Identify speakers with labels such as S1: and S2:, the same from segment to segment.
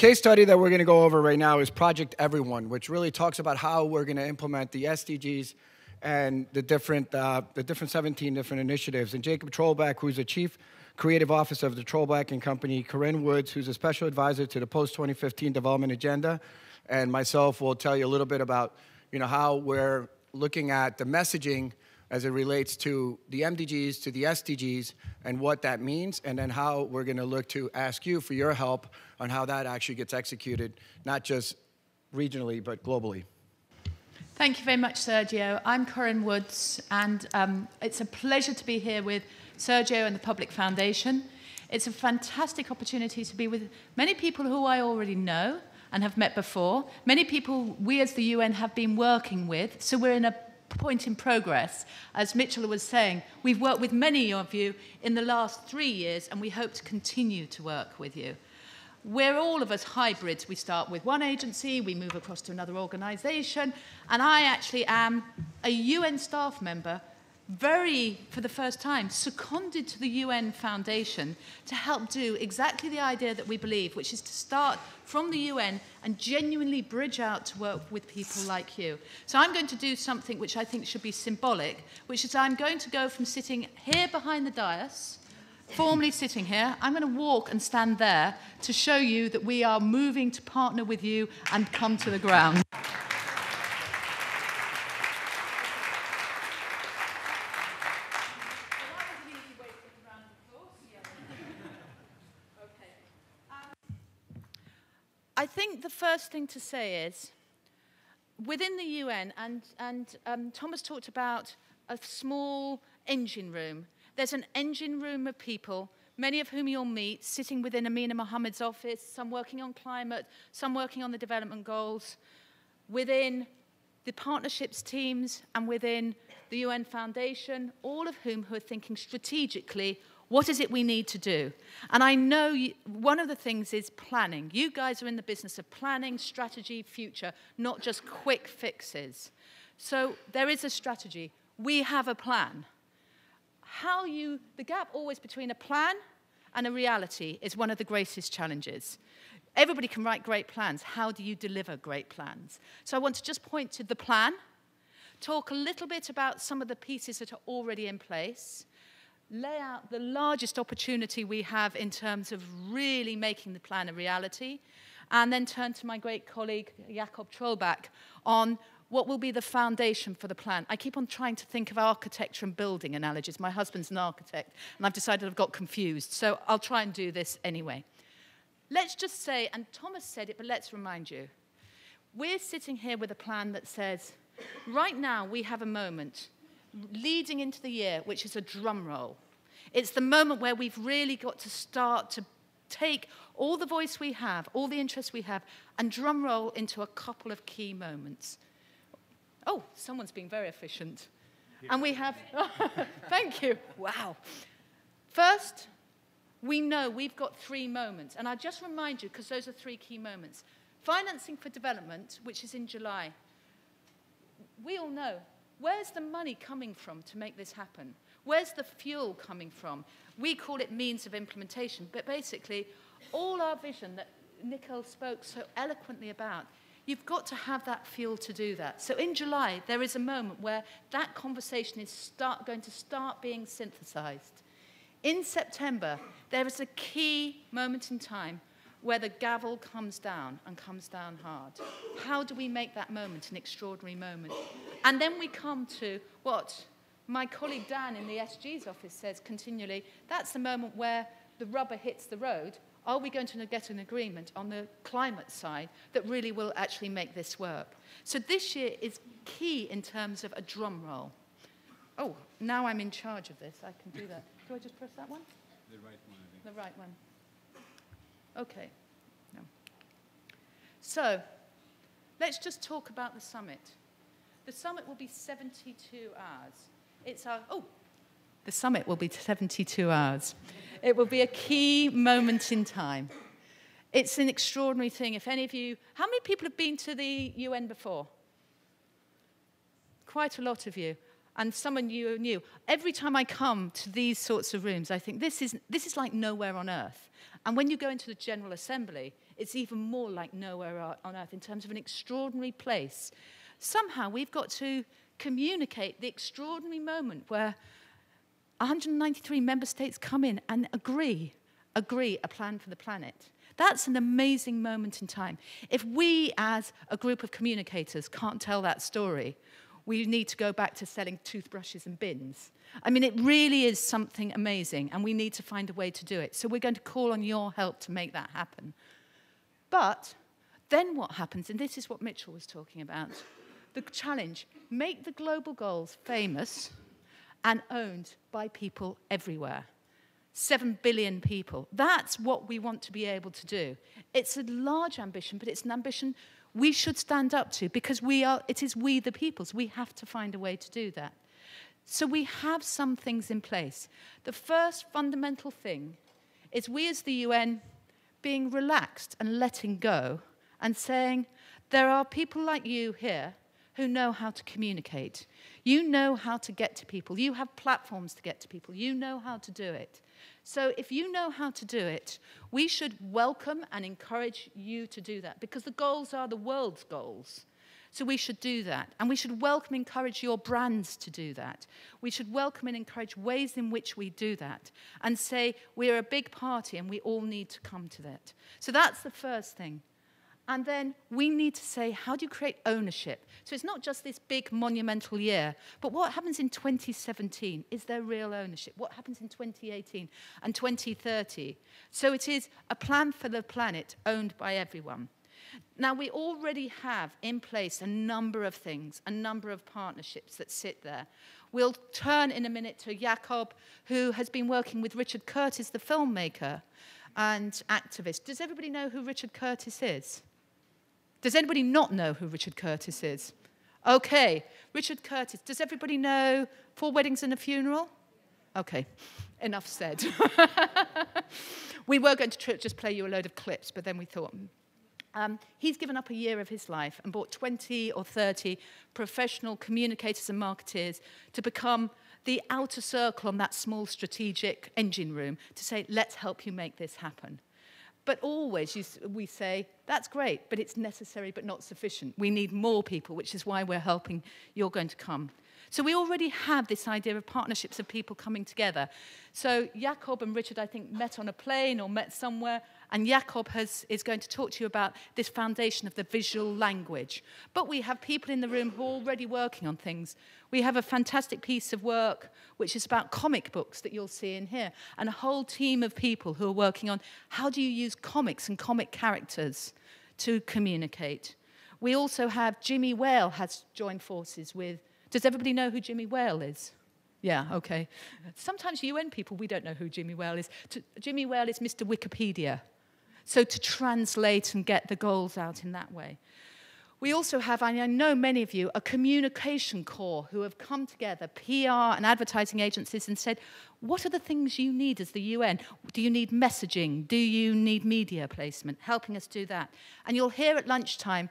S1: case study that we're going to go over right now is Project Everyone, which really talks about how we're going to implement the SDGs and the different, uh, the different 17 different initiatives. And Jakob Trollback, who's the chief creative officer of the Trollback and Company, Corinne Woods, who's a special advisor to the post-2015 development agenda, and myself will tell you a little bit about, you know, how we're looking at the messaging as it relates to the MDGs, to the SDGs, and what that means, and then how we're going to look to ask you for your help on how that actually gets executed, not just regionally, but globally.
S2: Thank you very much, Sergio. I'm Corinne Woods, and um, it's a pleasure to be here with Sergio and the PVBLIC Foundation. It's a fantastic opportunity to be with many people who I already know and have met before, many people we as the UN have been working with, so we're in a point in progress. As Mitchell was saying, we've worked with many of you in the last three years and we hope to continue to work with you. We're all of us hybrids. We start with one agency, we move across to another organisation, and I actually am a UN staff member very, for the first time, seconded to the UN Foundation to help do exactly the idea that we believe, which is to start from the UN and genuinely bridge out to work with people like you. So I'm going to do something which I think should be symbolic, which is I'm going to go from sitting here behind the dais, formally sitting here, I'm going to walk and stand there to show you that we are moving to partner with you and come to the ground. I think the first thing to say is within the UN, and, and um, Thomas talked about a small engine room. There's an engine room of people, many of whom you'll meet, sitting within Amina Mohammed's office, some working on climate, some working on the development goals, within the partnerships teams, and within the UN Foundation, all of whom who are thinking strategically what is it we need to do? And I know you, one of the things is planning. You guys are in the business of planning, strategy, future, not just quick fixes. So there is a strategy. We have a plan. How you, the gap always between a plan and a reality is one of the greatest challenges. Everybody can write great plans. How do you deliver great plans? So I want to just point to the plan, talk a little bit about some of the pieces that are already in place, lay out the largest opportunity we have in terms of really making the plan a reality, and then turn to my great colleague Jakob Trollback on what will be the foundation for the plan. I keep on trying to think of architecture and building analogies. My husband's an architect, and I've decided I've got confused, so I'll try and do this anyway. Let's just say, and Thomas said it, but let's remind you, we're sitting here with a plan that says, right now we have a moment leading into the year, which is a drum roll. It's the moment where we've really got to start to take all the voice we have, all the interest we have, and drum roll into a couple of key moments. Oh, someone's being very efficient. And we have, thank you, wow. First, we know we've got three moments, and I'll just remind you, because those are three key moments. Financing for development, which is in July. We all know Where's the money coming from to make this happen? Where's the fuel coming from? We call it means of implementation, but basically, all our vision that Nicole spoke so eloquently about, you've got to have that fuel to do that. So in July, there is a moment where that conversation is start, going to start being synthesized. In September, there is a key moment in time where the gavel comes down and comes down hard. How do we make that moment an extraordinary moment? And then we come to what my colleague Dan in the SG's office says continually that's the moment where the rubber hits the road. Are we going to get an agreement on the climate side that really will actually make this work? So this year is key in terms of a drum roll. Oh, now I'm in charge of this. I can do that. Do I just press that one?
S3: The right one, I think.
S2: The right one. Okay. No. So, let's just talk about the summit. The summit will be 72 hours. It's our, oh, the summit will be 72 hours. It will be a key moment in time. It's an extraordinary thing. If any of you, how many people have been to the UN before? Quite a lot of you and someone you knew. Every time I come to these sorts of rooms, I think this is, this is like nowhere on earth. And when you go into the General Assembly, it's even more like nowhere on earth in terms of an extraordinary place. Somehow we've got to communicate the extraordinary moment where 193 member states come in and agree, agree a plan for the planet. That's an amazing moment in time. If we, as a group of communicators, can't tell that story, we need to go back to selling toothbrushes and bins. I mean, it really is something amazing, and we need to find a way to do it. So we're going to call on your help to make that happen. But then what happens, and this is what Mitchell was talking about the challenge make the global goals famous and owned by people everywhere. Seven billion people. That's what we want to be able to do. It's a large ambition, but it's an ambition we should stand up to because we are, it is we the peoples. We have to find a way to do that. So we have some things in place. The first fundamental thing is we as the UN being relaxed and letting go and saying, there are people like you here who know how to communicate. You know how to get to people. You have platforms to get to people. You know how to do it. So if you know how to do it, we should welcome and encourage you to do that because the goals are the world's goals. So we should do that. And we should welcome and encourage your brands to do that. We should welcome and encourage ways in which we do that and say we're a big party and we all need to come to that. So that's the first thing. And then we need to say, how do you create ownership? So it's not just this big monumental year, but what happens in 2017? Is there real ownership? What happens in 2018 and 2030? So it is a plan for the planet owned by everyone. Now, we already have in place a number of things, a number of partnerships that sit there. We'll turn in a minute to Jakob, who has been working with Richard Curtis, the filmmaker and activist. Does everybody know who Richard Curtis is? Does anybody not know who Richard Curtis is? Okay, Richard Curtis. Does everybody know Four Weddings and a Funeral? Okay, enough said. we were going to just play you a load of clips, but then we thought, um, he's given up a year of his life and brought 20 or 30 professional communicators and marketeers to become the outer circle on that small strategic engine room to say, let's help you make this happen. But always you, we say, that's great, but it's necessary but not sufficient. We need more people, which is why we're helping. You're going to come So we already have this idea of partnerships of people coming together. So Jakob and Richard, I think, met on a plane or met somewhere, and Jakob has, is going to talk to you about this foundation of the visual language. But we have people in the room who are already working on things. We have a fantastic piece of work which is about comic books that you'll see in here, and a whole team of people who are working on how do you use comics and comic characters to communicate. We also have Jimmy Wales has joined forces with does everybody know who Jimmy Wales is? Yeah, okay. Sometimes UN people, we don't know who Jimmy Wales is. To, Jimmy Wales is Mr. Wikipedia. So to translate and get the goals out in that way. We also have, I know many of you, a communication corps who have come together, PR and advertising agencies, and said, what are the things you need as the UN? Do you need messaging? Do you need media placement? Helping us do that. And you'll hear at lunchtime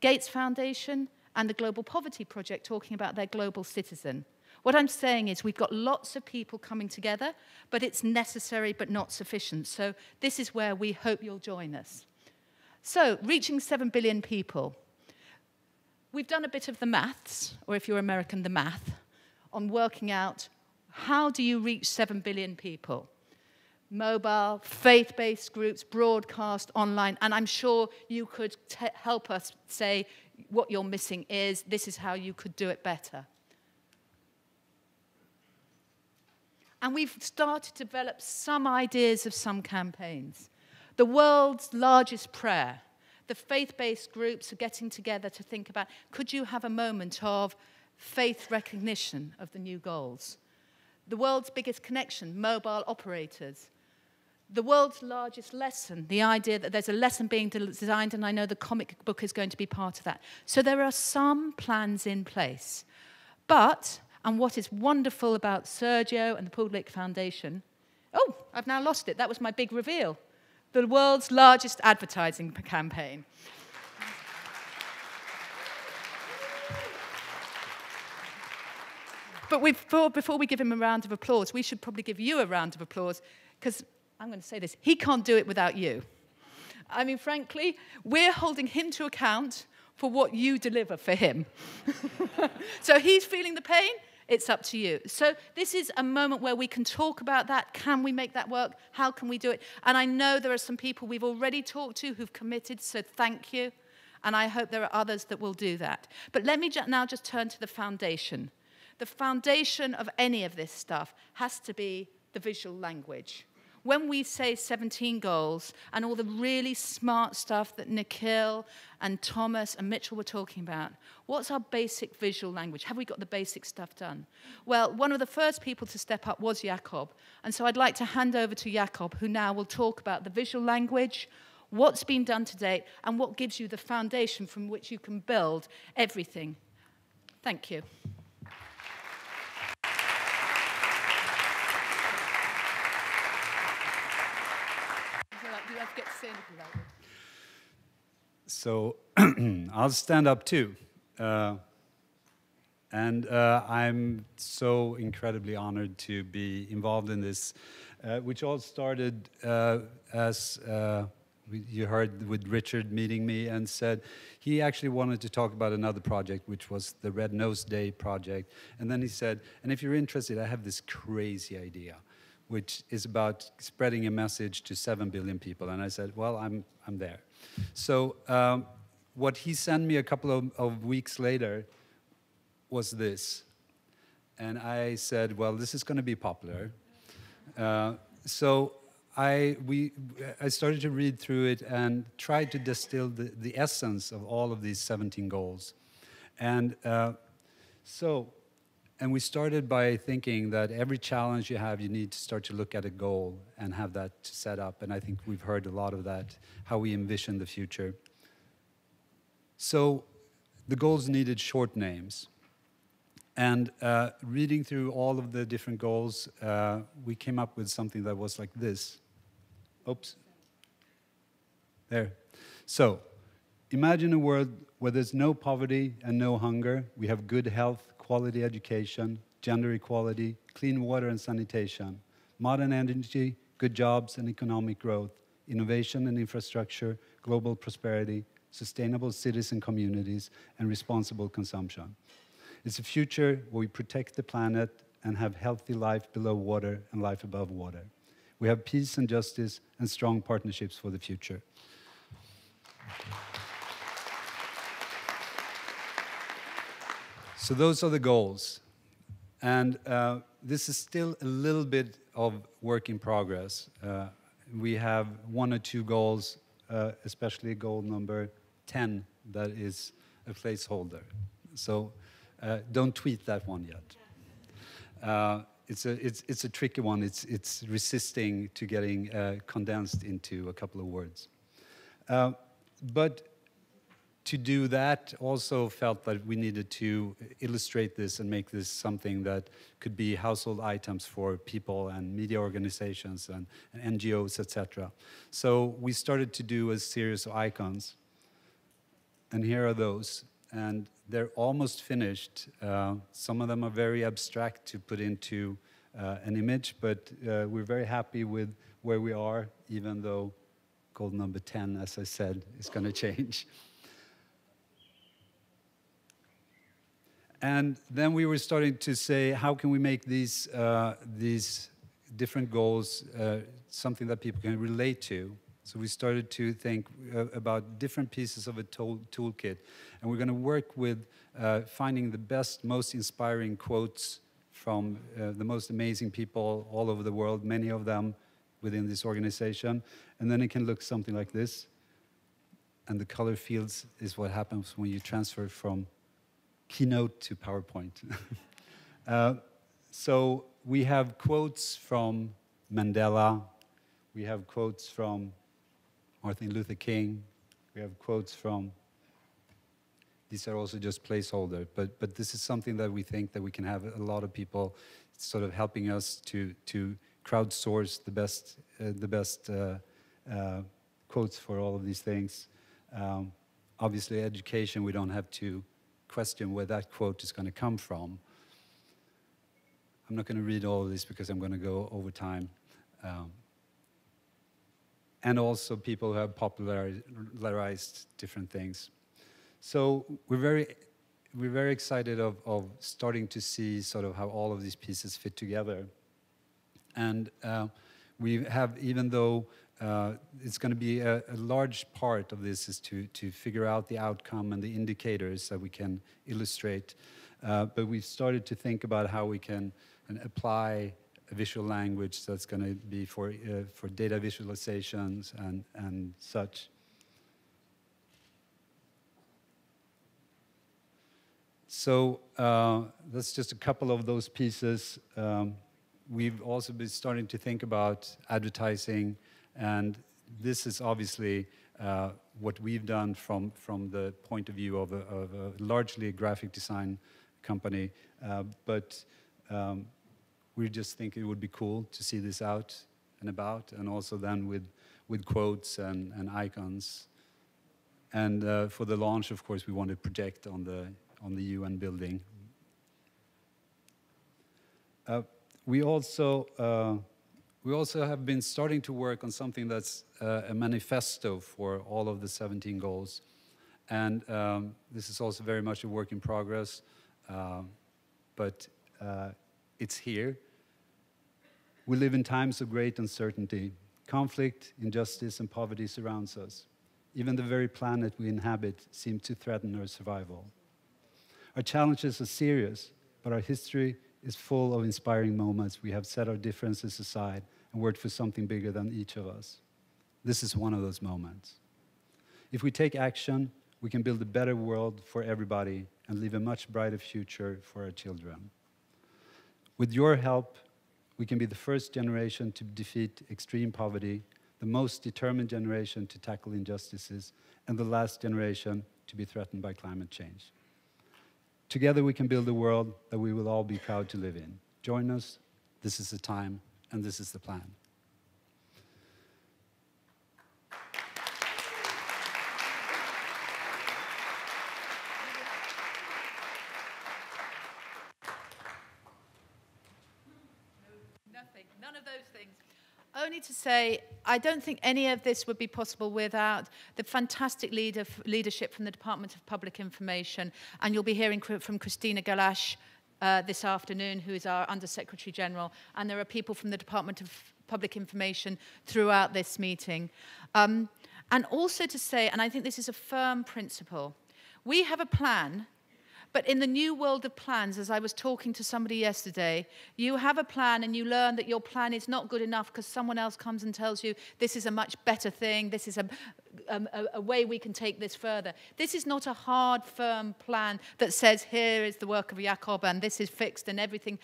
S2: Gates Foundation, and the Global Poverty Project talking about their global citizen. What I'm saying is we've got lots of people coming together, but it's necessary but not sufficient. So this is where we hope you'll join us. So, reaching 7 billion people. We've done a bit of the maths, or if you're American, the math, on working out how do you reach 7 billion people? Mobile, faith based groups, broadcast, online, and I'm sure you could help us say what you're missing is, this is how you could do it better. And we've started to develop some ideas of some campaigns. The world's largest prayer. The faith based groups are getting together to think about could you have a moment of faith recognition of the new goals? The world's biggest connection, mobile operators the world's largest lesson, the idea that there's a lesson being designed, and I know the comic book is going to be part of that. So there are some plans in place. But, and what is wonderful about Sergio and the PVBLIC Foundation, oh, I've now lost it. That was my big reveal. The world's largest advertising campaign. But before, before we give him a round of applause, we should probably give you a round of applause because I'm going to say this, he can't do it without you. I mean, frankly, we're holding him to account for what you deliver for him. so he's feeling the pain, it's up to you. So this is a moment where we can talk about that. Can we make that work? How can we do it? And I know there are some people we've already talked to who've committed, so thank you. And I hope there are others that will do that. But let me now just turn to the foundation. The foundation of any of this stuff has to be the visual language when we say 17 goals and all the really smart stuff that Nikhil and Thomas and Mitchell were talking about, what's our basic visual language? Have we got the basic stuff done? Well, one of the first people to step up was Jakob. And so I'd like to hand over to Jakob, who now will talk about the visual language, what's been done to date, and what gives you the foundation from which you can build everything. Thank you.
S3: So I'll stand up too. Uh, and uh, I'm so incredibly honored to be involved in this, uh, which all started uh, as uh, you heard with Richard meeting me and said he actually wanted to talk about another project, which was the Red Nose Day project. And then he said, and if you're interested, I have this crazy idea which is about spreading a message to 7 billion people. And I said, well, I'm, I'm there. So um, what he sent me a couple of, of weeks later was this. And I said, well, this is going to be popular. Uh, so I, we, I started to read through it and tried to distill the, the essence of all of these 17 goals. And uh, so and we started by thinking that every challenge you have, you need to start to look at a goal and have that set up. And I think we've heard a lot of that, how we envision the future. So the goals needed short names. And uh, reading through all of the different goals, uh, we came up with something that was like this. Oops. There. So imagine a world where there's no poverty and no hunger. We have good health, quality education, gender equality, clean water and sanitation, modern energy, good jobs and economic growth, innovation and infrastructure, global prosperity, sustainable cities and communities, and responsible consumption. It's a future where we protect the planet and have healthy life below water and life above water. We have peace and justice and strong partnerships for the future. So those are the goals. And uh, this is still a little bit of work in progress. Uh, we have one or two goals, uh, especially goal number 10, that is a placeholder. So uh, don't tweet that one yet. Uh, it's, a, it's, it's a tricky one. It's, it's resisting to getting uh, condensed into a couple of words. but to do that, also felt that we needed to illustrate this and make this something that could be household items for people and media organizations and, and NGOs, etc. So we started to do a series of icons, and here are those. And they're almost finished. Uh, some of them are very abstract to put into uh, an image, but uh, we're very happy with where we are, even though goal number 10, as I said, is going to change. And then we were starting to say, how can we make these, uh, these different goals uh, something that people can relate to? So we started to think uh, about different pieces of a tool toolkit. And we're going to work with uh, finding the best, most inspiring quotes from uh, the most amazing people all over the world, many of them within this organization. And then it can look something like this. And the color fields is what happens when you transfer from keynote to PowerPoint. uh, so we have quotes from Mandela, we have quotes from Martin Luther King, we have quotes from these are also just placeholder, but but this is something that we think that we can have a lot of people sort of helping us to to crowdsource the best uh, the best uh, uh, quotes for all of these things. Um, obviously, education we don't have to question where that quote is going to come from. I'm not going to read all of this because I'm going to go over time. Um, and also people who have popularized different things. So we're very, we're very excited of, of starting to see sort of how all of these pieces fit together. And uh, we have, even though uh, it's going to be a, a, large part of this is to, to figure out the outcome and the indicators that we can illustrate. Uh, but we've started to think about how we can apply a visual language that's going to be for, uh, for data visualizations and, and such. So uh, that's just a couple of those pieces. Um, we've also been starting to think about advertising, and this is obviously uh, what we've done from, from the point of view of a, of a largely graphic design company. Uh, but um, we just think it would be cool to see this out and about, and also then with, with quotes and, and icons. And uh, for the launch, of course, we want to project on the, on the UN building. Uh, we also uh, we also have been starting to work on something that's uh, a manifesto for all of the 17 goals, and um, this is also very much a work in progress, uh, but uh, it's here, we live in times of great uncertainty. Conflict, injustice, and poverty surrounds us. Even the very planet we inhabit seems to threaten our survival. Our challenges are serious, but our history is full of inspiring moments. We have set our differences aside and worked for something bigger than each of us. This is one of those moments. If we take action, we can build a better world for everybody and leave a much brighter future for our children. With your help, we can be the first generation to defeat extreme poverty, the most determined generation to tackle injustices, and the last generation to be threatened by climate change. Together we can build a world that we will all be proud to live in. Join us. This is the time, and this is the plan.
S2: Only to say I don't think any of this would be possible without the fantastic leader, leadership from the Department of Public Information. And you'll be hearing from Cristina Gallach uh, this afternoon, who is our Undersecretary General. And there are people from the Department of Public Information throughout this meeting. Um, and also to say, and I think this is a firm principle, we have a plan but in the new world of plans, as I was talking to somebody yesterday, you have a plan and you learn that your plan is not good enough because someone else comes and tells you this is a much better thing, this is a, um, a, a way we can take this further. This is not a hard, firm plan that says here is the work of Jakob and this is fixed and everything.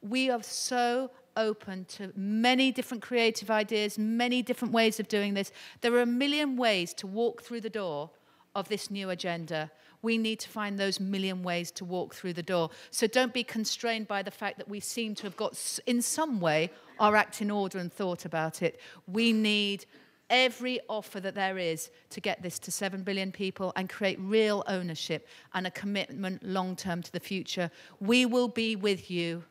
S2: We are so open to many different creative ideas, many different ways of doing this. There are a million ways to walk through the door of this new agenda we need to find those million ways to walk through the door. So don't be constrained by the fact that we seem to have got, in some way, our act in order and thought about it. We need every offer that there is to get this to 7 billion people and create real ownership and a commitment long term to the future. We will be with you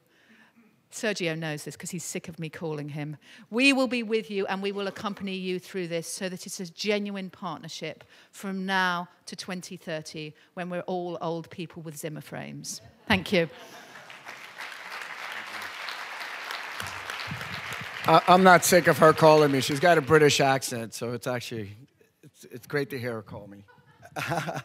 S2: Sergio knows this because he's sick of me calling him. We will be with you and we will accompany you through this so that it's a genuine partnership from now to 2030 when we're all old people with Zimmer frames. Thank you.
S1: I'm not sick of her calling me. She's got a British accent, so it's actually it's, it's great to hear her call me.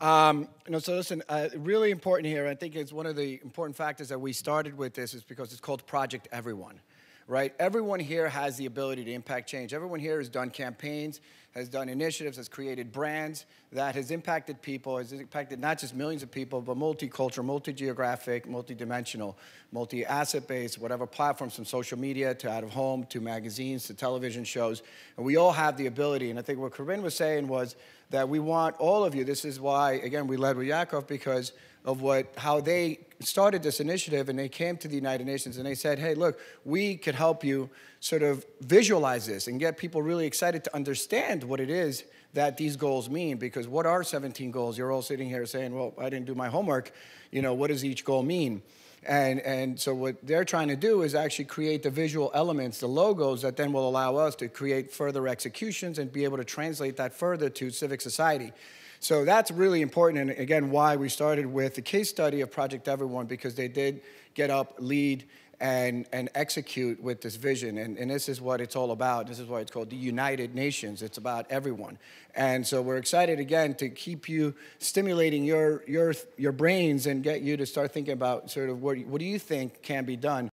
S1: Um, you know, so listen, uh, really important here. I think it's one of the important factors that we started with this is because it's called Project Everyone, right? Everyone here has the ability to impact change. Everyone here has done campaigns, has done initiatives, has created brands that has impacted people, has impacted not just millions of people, but multicultural, multi-geographic, multi-dimensional, multi-asset based, whatever platforms from social media to out of home to magazines to television shows. And we all have the ability. And I think what Corinne was saying was that we want all of you. This is why, again, we led with Jakob because of what how they started this initiative and they came to the United Nations and they said, hey, look, we could help you sort of visualize this and get people really excited to understand what it is that these goals mean. Because what are 17 goals? You're all sitting here saying, well, I didn't do my homework. You know, what does each goal mean? And, and so what they're trying to do is actually create the visual elements, the logos that then will allow us to create further executions and be able to translate that further to civic society. So that's really important, and again, why we started with the case study of Project Everyone, because they did get up, lead, and, and execute with this vision. And, and this is what it's all about. This is why it's called the United Nations. It's about everyone. And so we're excited again to keep you stimulating your, your, your brains and get you to start thinking about sort of what, what do you think can be done